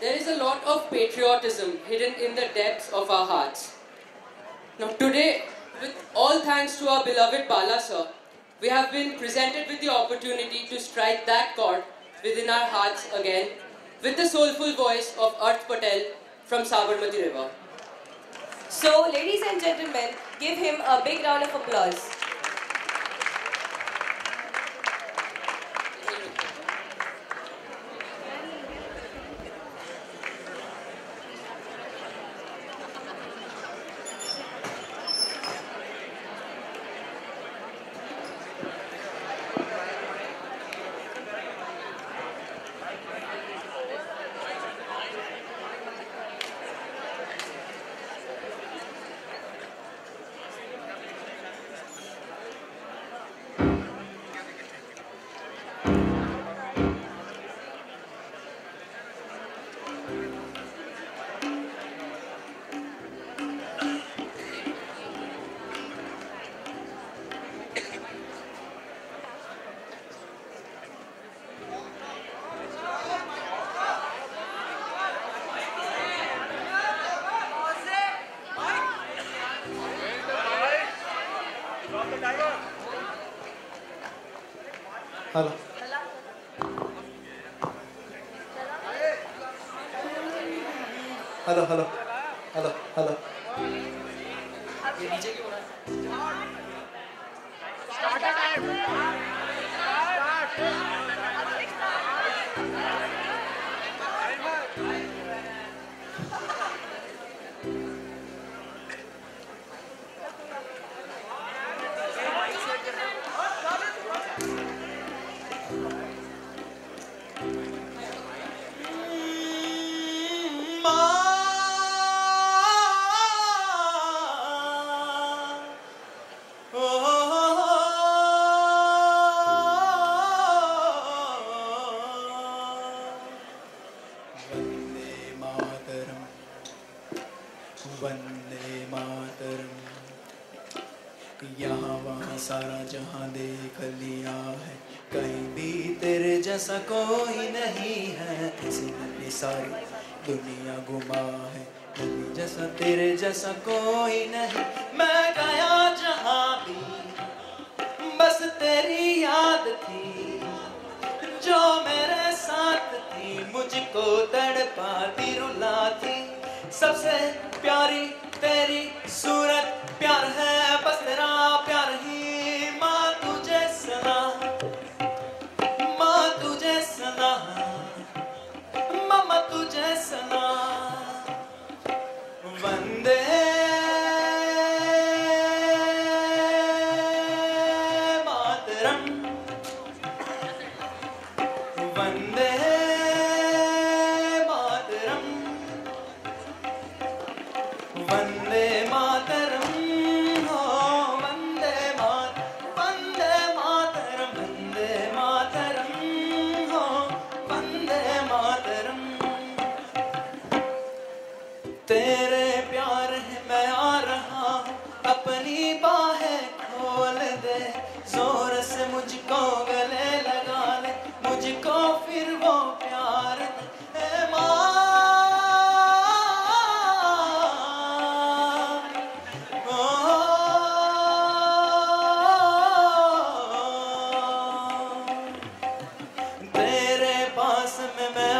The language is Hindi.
There is a lot of patriotism hidden in the depths of our hearts. Now today, with all thanks to our beloved Bala sir, we have been presented with the opportunity to strike that chord within our hearts again with the soulful voice of Arth Patel from Sabarmati River. So, ladies and gentlemen, give him a big round of applause. Hello. Hello hello. Hello hello. Vande Vande Mataram. यहाँ वहाँ सारा जहाँ देख लिया है। कहीं भी तेरे जैसा कोई नहीं है। नन्ही सारी दुनिया गुमा है। नन्ही जैसा तेरे जैसा कोई नहीं। मैं गया जहाँ भी। बस तेरी याद थी। जो मेरे साथ थी, मुझको तड़पाती सबसे प्यारी तेरी सूरत प्यार है, बस तेरा प्यार ही। माँ तुझे सना माँ तुझे सना मम्मा तुझे सना वंदे मातरम। वंदे तेरे प्यार है, मैं आ रहा हूँ। अपनी बाहें खोल दे। ज़ोर से मुझको गले लगा ले। मुझको फिर वो प्यार तेरे पास में मैं